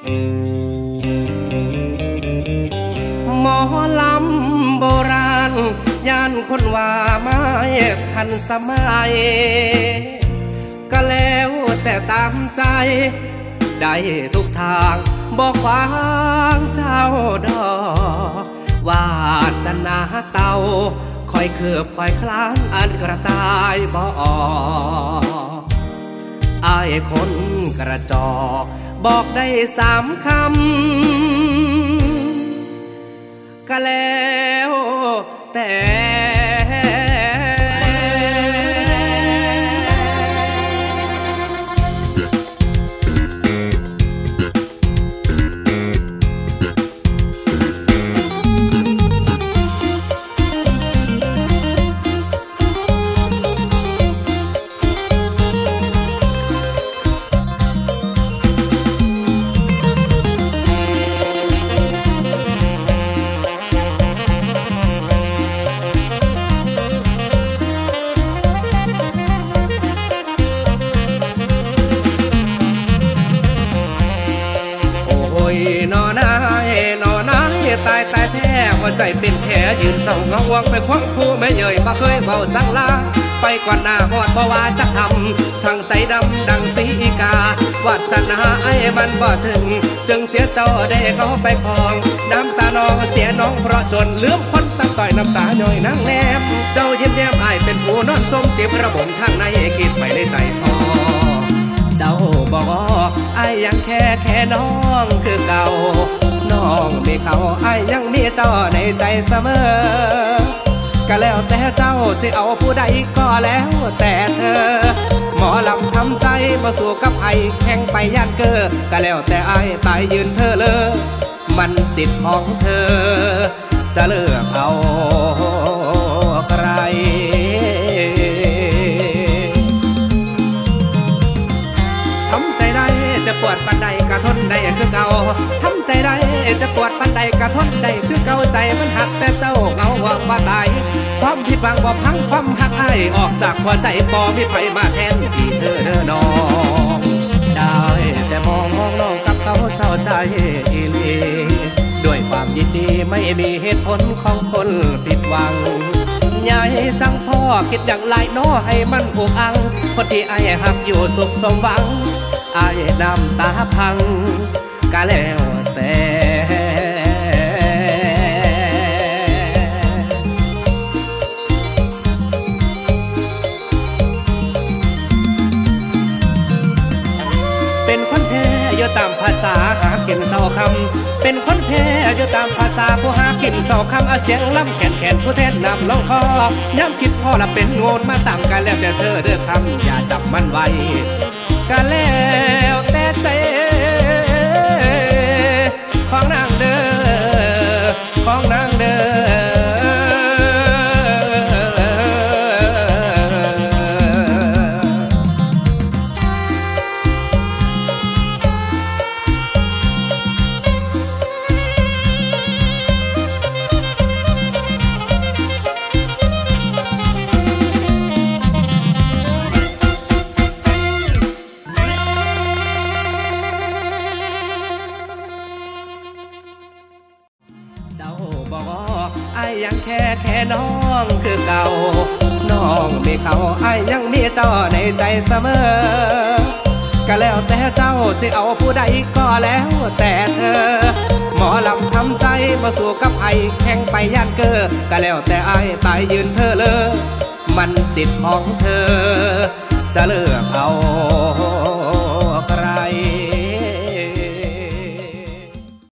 หมอลำโบราณย่านคนว่าไม่ทันสมัย ก็แล้วแต่ตามใจ ได้ทุกทางบอกวางเจ้าดอกวาสนาเตาคอยเคือบคอยคลานอันกระต่ายบออายคนกระจอก บอกได้สามคำก็แล้วแต่ วใจเป็นแผลยืนเศร้าเงาวังไปควงผู้แม่เยยมาเคยเบาสังลาไปกว่าหน้าหอดบ่ว่าจะทำช่างใจดำดังสีกาวาสนาไอ้มันบ่ถึง จึงเสียเจ้าได้เขาไปคลองน้ำตาน้องเสียน้องเพราะจนลืมคนตาต่อยน้ำตาหน่อยนั่งแนมเจ้าเย็นแย้มไอ้เป็นผู้นอนสมเจ็บระบมทางในคิดไปในใจพอ เจ้าบอกไอ้ยังแค่แค่น้องคือเก่า น้องมีเขาไอ้ยังมีเจ้าในใจเสมอ ก็แล้วแต่เจ้าสิเอาผู้ใดก็แล้วแต่เธอ หมอลำทำใจมาสู่กับไอ้แข่งไปย่านเกอก็แล้วแต่ไอ้ตายยืนเธอเลยมันสิทธิ์ของเธอ จะเลือกเอา จะปวดปันใดกระทนได้คือเก่าทำใจได้จะปวดปันใดกระทนได้คือเก่าใจมันหักแต่เจ้าเงาว่าว่าตาย ความผิดหวังบ่พังความหักไอออกจากหัวใจบ่มีไผมาแทนที่เธอเด้อน้องได้แต่มองมองน้องกับเขาเศร้าใจอีลีด้วยความยินดีไม่มีเหตุผลของคนผิดหวังยายจังพ่อคิดอย่างไรน้อให้มันผูกอังคนที่ไอ้หักอยู่สุขสมหวัง อ้น้ำตาพังก็แล้วแต่เป็นคนแพ้อยู่ตามภาษาหากินเศร้าคำเป็นคนแพ้อยู่ตามภาษาผู้หากินเศร้าคำอาเสียงล่ำแขนแขนผู้แทนนำลองคอย้ำคิดพ่อละเป็นโงนมาตามกันแล้วแต่เธอเด้อคำอย่าจับมันไว้ กั ยังแค่แค่น้องคือเก่า น้องมีเขาไอ้ยังมีเจ้าในใจเสมอ ก็แล้วแต่เจ้าสิเอาผู้ใดก็แล้วแต่เธอ หมอลำทำใจมาสู่กับไอ้แข่งไปย่านเกอก็แล้วแต่ไอ้ตายยืนเธอเลยมันสิทธิ์ของเธอ จะเลือกเอา